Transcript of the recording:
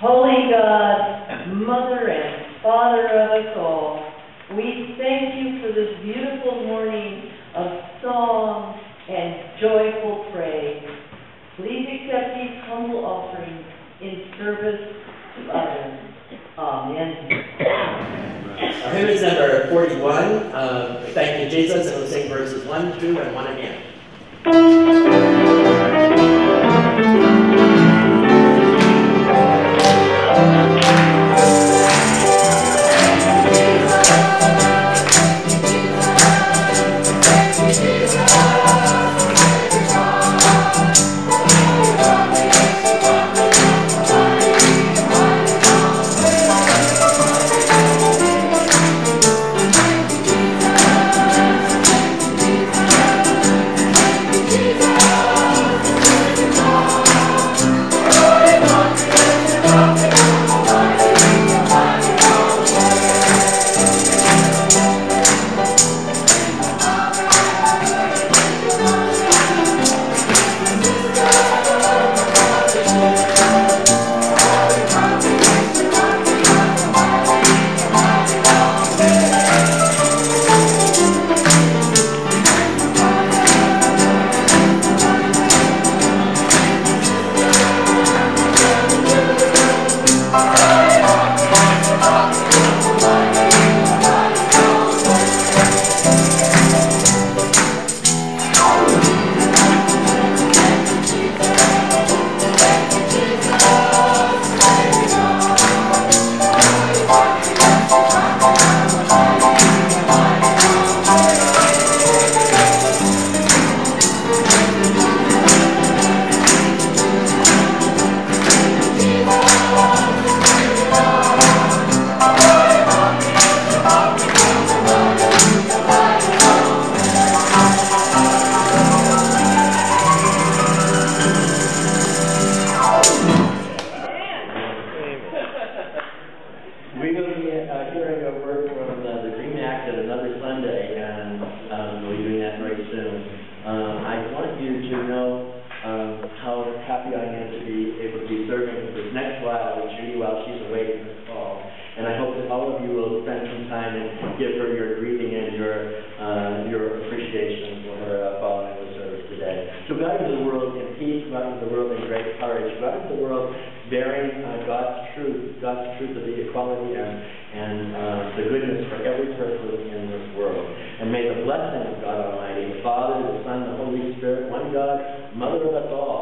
Holy God, Mother and Father of us all, we thank you for this beautiful morning of song and joyful praise. Please accept these humble offerings in service to others. Amen. Our hymn is number 41, uh, Thank You, Jesus, and we'll sing verses 1, 2, and 1 again. That very soon. Um, I want you to know um, how happy I am to be able to be serving this next while with Judy while she's awaiting her call. And I hope that all of you will spend some time and give her your greeting and your uh, your appreciation for her uh, following the service today. So go out into the world in peace, go out into the world in great courage, go the world bearing uh, God's truth, God's truth of the equality and, and uh, the goodness for every person in this world. And may the blessing Mother of us all,